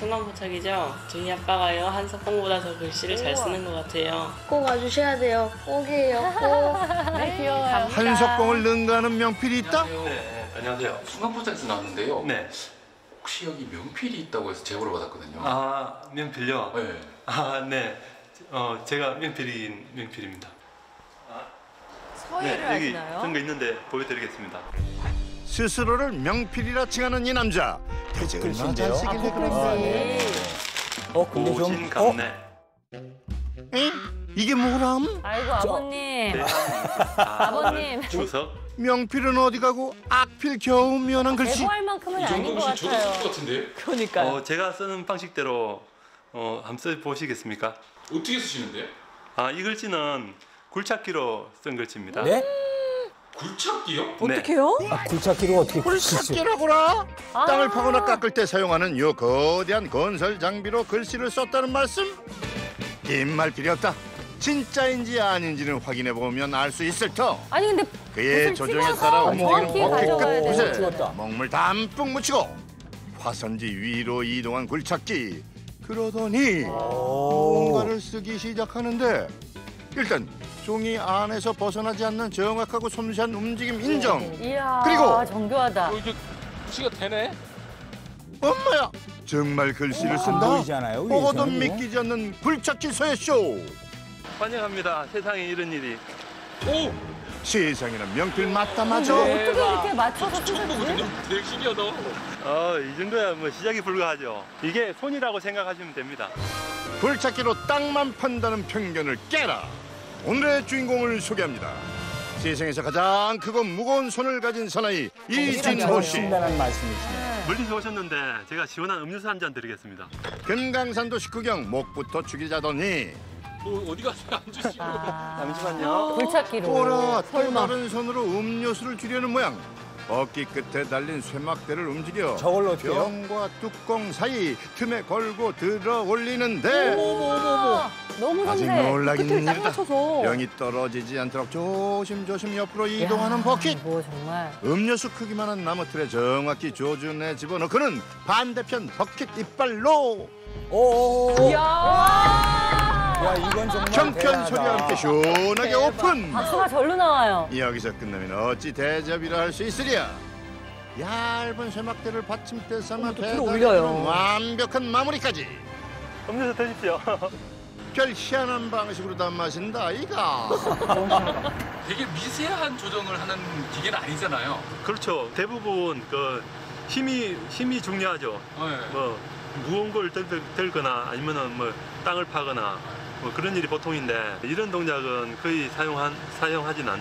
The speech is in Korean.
엄청난 포착이죠? 저희 아빠가요 한석봉보다 더 글씨를 잘 쓰는 것 같아요. 꼭 와주셔야 돼요. 꼭이에요. 꼭. 네, 귀여워요. 한석봉을 능가하는 명필이 있다? 네, 안녕하세요. 순간포장에서 나왔는데요. 네. 혹시 여기 명필이 있다고 해서 제보를 받았거든요. 아, 면필요? 네. 아, 네. 어, 제가 면필인 면필입니다. 서예를 네, 여기 하시나요? 그런 거 있는데 보여드리겠습니다. 스스로를 명필이라 칭하는 이 남자 대체 얼마나 글씨인데요? 잘 쓰길래 아, 그런가 어 근데 좀 어? 에? 이게 뭐람? 아이고 아버님. 네. 아버님. 주석. 명필은 어디 가고 악필 겨우 면한 글씨 대보할 만큼은 이 아닌 것 같아요. 것 같은데 그러니까요. 어, 제가 쓰는 방식대로 어, 한번 써 보시겠습니까? 어떻게 쓰시는데요? 아, 이 글씨는 굴착기로 쓴 글씨입니다. 네? 굴착기요? 네. 어떡해요? 아, 굴착기로 어떻게 글씨 굴착기라고라? 아. 땅을 파거나 깎을 때 사용하는 요 거대한 건설 장비로 글씨를 썼다는 말씀? 긴말 필요 없다 진짜인지 아닌지는 확인해 보면 알 수 있을 터 아니 근데 그의 조정에 따라 움직이는 어깨 가져가야 끝 돼요. 붓에 찍었다. 먹물 담뿍 묻히고 화선지 위로 이동한 굴착기 그러더니 뭔가를 쓰기 시작하는데 일단 종이 안에서 벗어나지 않는 정확하고 섬세한 움직임 인정 이야 그리고- 정교하다. 이게 시가 되네. 엄마야 정말 글씨를 안 쓴다 보이잖아요. 보고도. 믿기지 않는 굴착기 서예쇼 환영합니다. 세상에 이런 일이. 오! 세상에나 명필 맞다 맞아 어떻게 이렇게 맞춰서 처음? 보거든요. 되게 신기하다. 어, 이 정도야 뭐 시작이 불가하죠. 이게 손이라고 생각하시면 됩니다. 굴착기로 땅만 판다는 편견을 깨라 오늘의 주인공을 소개합니다 세상에서 가장 크고 무거운 손을 가진 사나이 이진호 씨 말씀이시네요. 멀리서 오셨는데 제가 시원한 음료수 한 잔 드리겠습니다. 금강산도 식후경 목부터 죽이자더니 또 어디 가서 앉으시고. 아, 잠시만요. 굴착기로. 보라 또 설마. 다른 손으로 음료수를 주려는 모양 어깨 끝에 달린 쇠막대를 움직여 저걸 어떻게 해요? 병과 뚜껑 사이 틈에 걸고 들어 올리는데 아, 너무 아직. 놀라긴 끝을 딱. 맞춰서. 병이 떨어지지 않도록 조심조심 옆으로 이동하는 야, 버킷 뭐 정말. 음료수 크기만한 나무 틀에 정확히 조준해 집어넣고는 반대편 버킷 이빨로 오. 이야. 대단하다. 소리와 함께 시원하게 오픈 박수가 절로 나와요. 여기서 끝나면 어찌 대접이라 할 수 있으랴 얇은 쇠막대를 받침대 삼아 올려요. 배달해주는 완벽한 마무리까지 음료수 드십시오. 별 희한한 방식으로 다 마신다 이가 되게 미세한 조정을 하는 기계는 아니잖아요. 그렇죠. 대부분 그 힘이 힘이 중요하죠. 네. 뭐 무거운 걸 들, 들거나 아니면은 뭐 땅을 파거나 뭐 그런 일이 보통인데 이런 동작은 거의 사용한 사용하진 않,